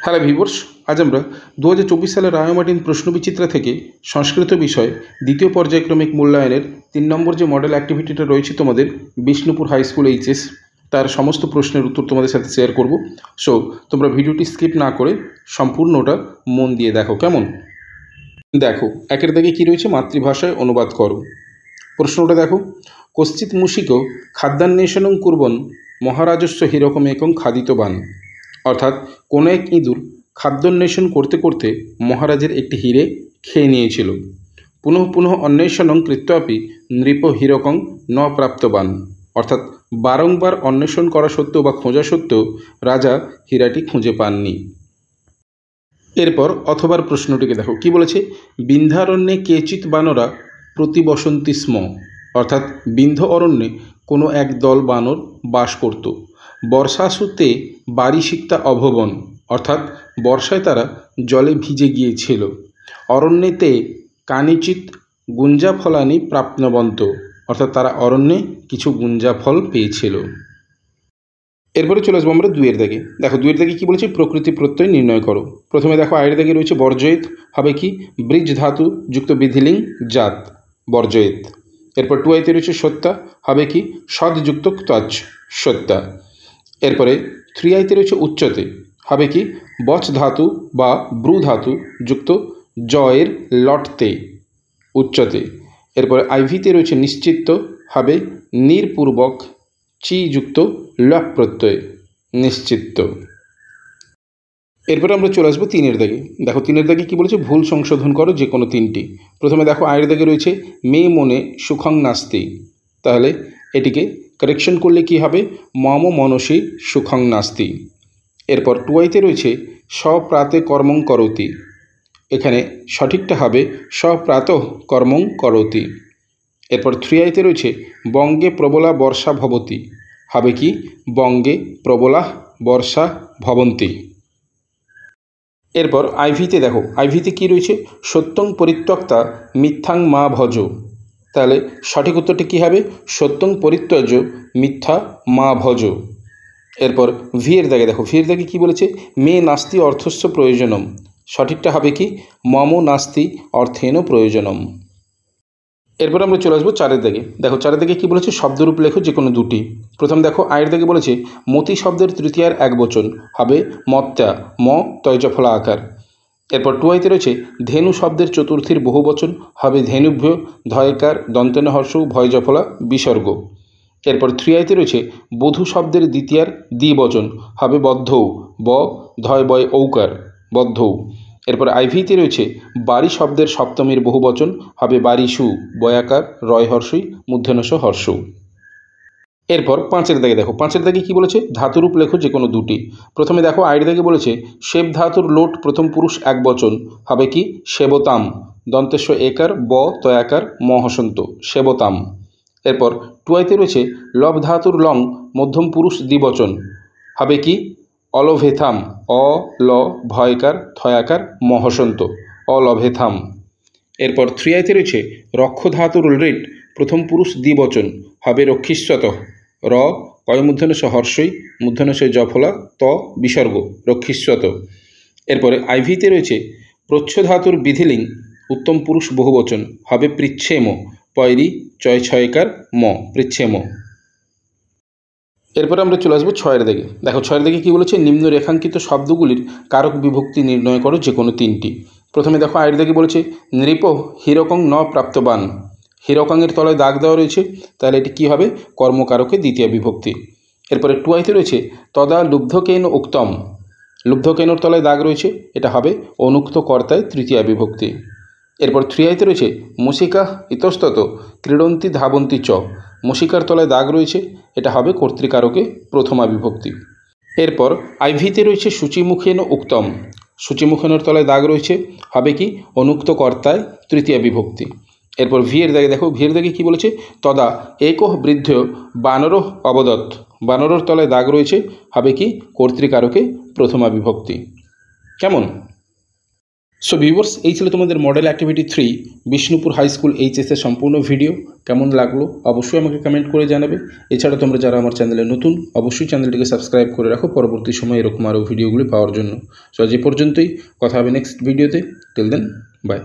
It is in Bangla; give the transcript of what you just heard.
হ্যালো ভিভোর্স আজ আমরা দু হাজার চব্বিশ সালের রায়মার্টিন প্রশ্নবিচিত্রা থেকে সংস্কৃত বিষয় দ্বিতীয় পর্যায়ক্রমিক মূল্যায়নের তিন নম্বর যে মডেল অ্যাক্টিভিটিটা রয়েছে তোমাদের বিষ্ণুপুর হাই স্কুল এইচএস তার সমস্ত প্রশ্নের উত্তর তোমাদের সাথে শেয়ার করব। সো তোমরা ভিডিওটি স্কিপ না করে সম্পূর্ণটা মন দিয়ে দেখো, কেমন? দেখো, একের দাগে কী রয়েছে? মাতৃভাষায় অনুবাদ করো। প্রশ্নটা দেখো কশ্চিত মুশিক খাদ্যান্বেষণং কুর্বন, মহারাজস্ব হিরকম একং খাদিতবান। অর্থাৎ কোনো এক ইঁদুর খাদ্যান্বেষণ করতে করতে মহারাজের একটি হিরে খেয়ে নিয়েছিল। পুনঃ পুনঃ অন্বেষণং কৃত্বাপি নৃপ হিরকং ন প্রাপ্তবান অর্থাৎ বারংবার অন্বেষণ করা সত্ত্বেও বা খোঁজা সত্ত্বেও রাজা হীরাটি খুঁজে পাননি। এরপর অথবার প্রশ্নটিকে দেখো, কি বলেছে? বিন্ধ্যারণ্যে কেচিৎ বানরা প্রতিবসন্তি স্ম অর্থাৎ বিন্ধ অরণ্যে কোনো এক দল বানর বাস করত। বর্ষাসুতে বারিশিক্তা অভবন, অর্থাৎ বর্ষায় তারা জলে ভিজে গিয়েছিল। অরণ্যেতে কানিচিত গুঞ্জা ফলানি প্রাপ্নবন্ত, অর্থাৎ তারা অরণ্যে কিছু গুঞ্জা ফল পেয়েছিল। এরপরে চলে আসব আমরা দুয়ের দাগে। দেখো দুয়ের দাগে কী বলেছে? প্রকৃতি প্রত্যয় নির্ণয় করো। প্রথমে দেখো, আয়ের দাগে রয়েছে বর্জয়েত, হবে কি? ব্রিজ ধাতু যুক্ত বিধিলিং জাত, বর্জয়েত। এরপর টুয়াইতে রয়েছে সত্তা, হবে কি? সদযুক্ত তচ সত্তা। এরপরে থ্রি আইতে রয়েছে উচ্চতে। হবে কি? বচ ধাতু বা ব্রু ধাতু যুক্ত জয়ের লটতে উচ্চতে। এরপরে আইভিতে রয়েছে নিশ্চিত হবে নিরপূর্বক চি যুক্ত লপ প্রত্যয় নিশ্চিত এরপরে আমরা চলে আসব তিনের দাগে। দেখো তিনের দাগে কি বলেছে? ভুল সংশোধন করো যে কোনো তিনটি। প্রথমে দেখো আয়ের দাগে রয়েছে মেয়ে মনে সুখং নাস্তি। তাহলে এটিকে কারেকশন করলে কি হবে? মম মনসী সুখং নাস্তি। এরপর টুয়াইতে রয়েছে, স্বপ্রাতে কর্মং করতি। এখানে সঠিকটা হবে, স্বপ্রাত কর্মং করতি। এরপর থ্রি আইতে রয়েছে, বঙ্গে প্রবলা বর্ষা ভবতি। হবে কি? বঙ্গে প্রবলা বর্ষা ভবন্তি। এরপর আইভিতে দেখো, আইভিতে কি রয়েছে? সত্যং পরিত্যক্তা মিথ্যাং মা ভজ। তাহলে সঠিক উত্তরটি কী হবে? সত্যং পরিত্যজ মিথ্যা মা ভজ। এরপর ভিয়ের দাগে দেখো ভিয়ের দাগে কী বলেছে? মে নাস্তি অর্থস্ব প্রয়োজনম। সঠিকটা হবে কি? মম নাস্তি অর্থেন প্রয়োজনম। এরপর আমরা চলে আসব চারের দাগে। দেখো, চারের দাগে কী বলেছে? শব্দরূপ লেখো যে কোনো দুটি। প্রথম দেখো, আয়ের দাগে বলেছে, মতি শব্দের তৃতীয়ার এক বচন হবে মত্তা, ম, তৈজফলা আকার। এরপর টুয়াইতে রয়েছে ধেনু শব্দের চতুর্থীর বহু বচন, হবে ধেনুভ্য, ধয়কার দন্তেন হর্ষ ভয়জফলা, বিসর্গ। এরপর থ্রিয়াইতে রয়েছে বধূ শব্দের দ্বিতীয়ার দ্বিবচন, হবে বদ্ধৌ, ব, ধয় বয় ঔকার, বদ্ধৌ। এরপর আইভিতে রয়েছে বাড়ি শব্দের সপ্তমীর বহু বচন, হবে বারিসু বয়াকার রয় হর্ষই মূর্ধনস হর্ষ। এরপর পাঁচের দাগে দেখো, পাঁচের দাগে কি বলেছে? ধাতুরূপ লেখো যে কোনো দুটি। প্রথমে দেখো আয়ের দাগে বলেছে শেব ধাতুর লোট প্রথম পুরুষ এক বচন, হবে কি? সেবতাম। দন্তেশ্ব একার, ব তয়াকার মহসন্ত সেবতাম। এরপর টুয়াইতে রয়েছে, লব ধাতুর লং মধ্যম পুরুষ দ্বিবচন, হবে কি? অলভেথাম, অ, ল, ভয়কার, থয়াকার মহসন্ত অলভেথাম। এরপর থ্রিয়াইতে রয়েছে, রক্ষ ধাতুর রেট প্রথম পুরুষ দ্বিবচন, হবে রক্ষিস্বত র কয় মূর্ধনস হর্ষই মূর্ধনস জফলা, ত বিসর্গ রক্ষিস্বত এরপরে আইভিতে রয়েছে প্রচ্ছ ধাতুর বিধিলিং, উত্তম পুরুষ বহুবচন, হবে পৃচ্ছেম, পয়রি, চয় ছয়কার, ম, পৃচ্ছেম। এরপরে আমরা চলে আসব ছয়ের দিকে। দেখো, ছয়ের দিকে কী বলেছে? নিম্ন রেখাঙ্কিত শব্দগুলির কারক বিভক্তি নির্ণয় করো যে কোনো তিনটি। প্রথমে দেখো, আয়ের দিকে বলেছে, নৃপ হিরকং ন প্রাপ্তবান। হিরকংয়ের তলায় দাগ দেওয়া রয়েছে, তাহলে এটি কী হবে? কর্মকারকে দ্বিতীয় বিভক্তি। এরপরে টুয়াইতে রয়েছে, তদা লুব্ধকেন উক্তম। লুব্ধকেনর তলায় দাগ রয়েছে, এটা হবে অনুক্ত কর্তায় তৃতীয় বিভক্তি। এরপর থ্রিয়াইতে রয়েছে মুসিকা ইতস্তত, ক্রীড়ন্তি ধাবন্তি চ। মুসিকার তলায় দাগ রয়েছে, এটা হবে কর্তৃকারকে প্রথমা বিভক্তি। এরপর আইভিতে রয়েছে সূচিমুখেন উক্তম। সূচিমুখেনের তলায় দাগ রয়েছে, হবে কি? অনুক্ত কর্তায় তৃতীয় বিভক্তি। এরপর ভিয়ের দাগে দেখো, ভিয়ের দাগে কী বলেছে? তদা একহ বৃদ্ধ বানর অবদত্ত। বানরর তলায় দাগ রয়েছে, হবে কি? কর্তৃকারকে প্রথমা বিভক্তি। কেমন? সো ভিউয়ার্স এই ছিল তোমাদের model activity three Bishnupur high school এইচএসের সম্পূর্ণ ভিডিও কেমন লাগল? অবশ্যই আমাকে কমেন্ট করে জানাবে। এছাড়া তোমরা যারা আমার চ্যানেলে নতুন, অবশ্যই চ্যানেলটিকে সাবস্ক্রাইব করে রাখো পরবর্তী সময় এরকম আরও ভিডিওগুলি পাওয়ার জন্য। সো আজ এ পর্যন্তই। কথা হবে নেক্সট ভিডিওতে টিল দেন বাই